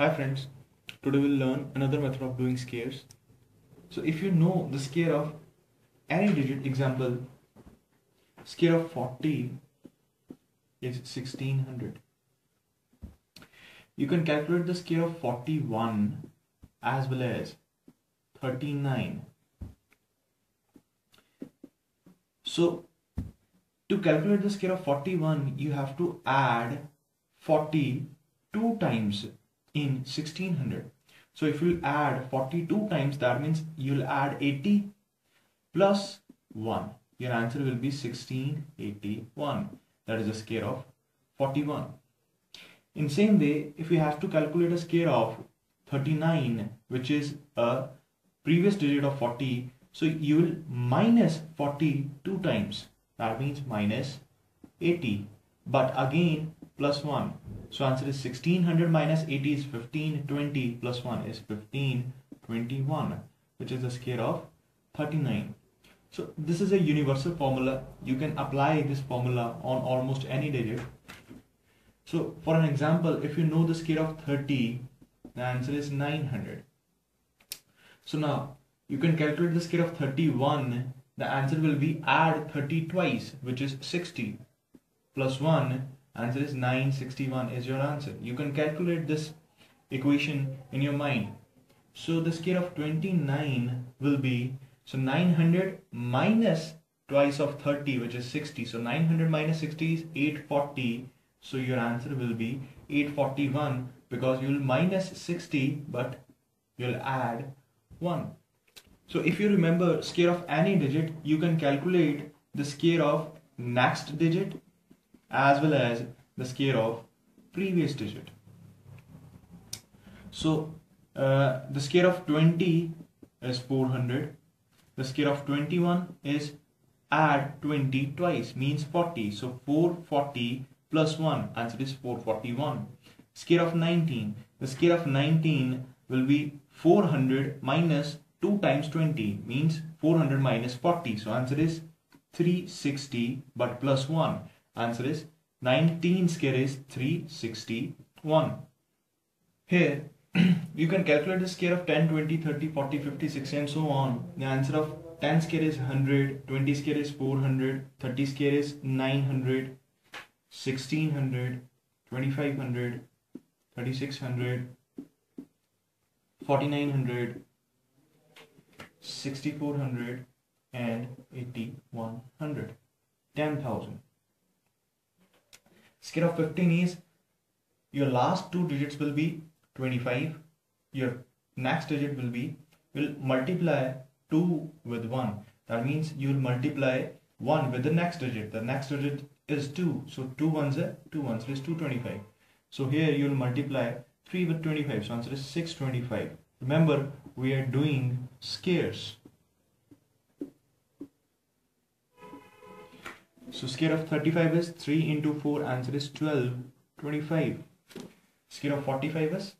Hi friends, today we'll learn another method of doing squares. So if you know the square of any digit, example, square of 40 is 1600. You can calculate the square of 41 as well as 39. So to calculate the square of 41, you have to add 40 two times in 1600. So if you add 42 times, that means you'll add 80 plus 1. Your answer will be 1681. That is a square of 41. In same way, if we have to calculate a square of 39, which is a previous digit of 40, so you will minus 42 times. That means minus 80. But again, plus 1. So answer is 1600 minus 80 is 1520 plus 1 is 1521 which is the scale of 39. So this is a universal formula. You can apply this formula on almost any digit. So for an example, if you know the scale of 30, the answer is 900. So now you can calculate the scale of 31. The answer will be add 30 twice, which is 60 plus 1 Answer is 961 is your answer. You can calculate this equation in your mind. So the scale of 29 will be, so 900 minus twice of 30 which is 60. So 900 minus 60 is 840. So your answer will be 841 because you'll minus 60 but you'll add 1. So if you remember scale of any digit, you can calculate the scale of next digit as well as the scale of previous digit. So uh, the scale of 20 is 400. The scale of 21 is add 20 twice means 40. So 440 plus 1 answer is 441. Scale of 19. The scale of 19 will be 400 minus 2 times 20 means 400 minus 40. So answer is 360 but plus 1. Answer is 19 square is 361. Here, you can calculate the square of 10, 20, 30, 40, 50, 60 and so on. The answer of 10 square is 100, 20 square is 400, 30 square is 900, 1600, 2500, 3600, 4900, 6400 and 8100. 10,000. Scale of 15 is your last two digits will be 25. Your next digit will be, will multiply 2 with 1. That means you will multiply 1 with the next digit. The next digit is 2. So 2 ones are 2 ones is 225. So here you will multiply 3 with 25. So answer is 625. Remember we are doing squares. So square of 35 is 3 into 4 answer is 12 25. Square of 45 is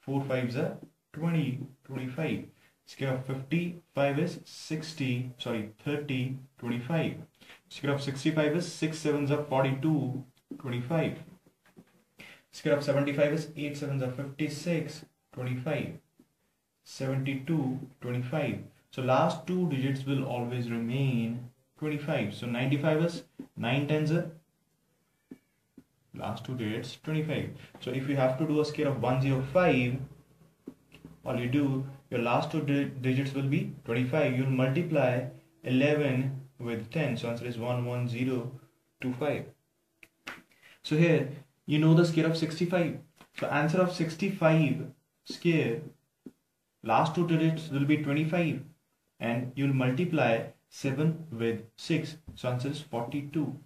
4 5s are 20 25. Square of 55 is 60 sorry 30 25. Square of 65 is 6 7s are 42 25. Square of 75 is 8 7s are 56 25. 72 25. So last two digits will always remain 25. So 95 is 9 tens last two digits 25. So if you have to do a scale of 105, all you do your last two digits will be 25. You'll multiply 11 with 10. So answer is 11025. So here you know the scale of 65. So answer of 65 scale last two digits will be 25 and you'll multiply 7 with 6. So answer is 42.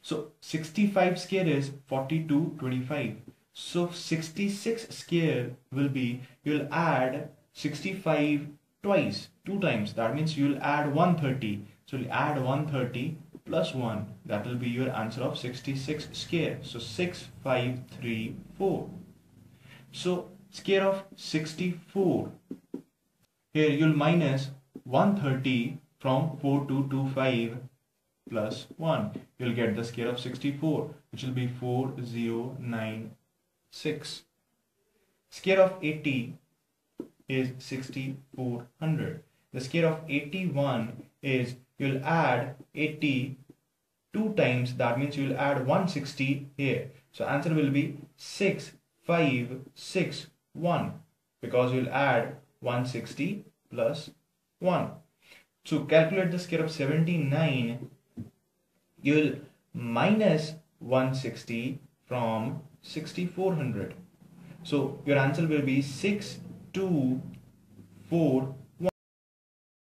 So 65 square is 42, 25. So 66 square will be, you'll add 65 twice, two times. That means you'll add 130. So you'll add 130 plus 1. That will be your answer of 66 square. So 6, 5, 3, 4. So square of 64. Here you'll minus 130 from 4225 plus 1. You'll get the square of 64 which will be 4096. square of 80 is 6400. The square of 81 is you'll add 80 two times that means you'll add 160 here. So answer will be 6561 because you'll add 160 plus 1. To calculate the square of 79 you'll minus 160 from 6400. So your answer will be 6245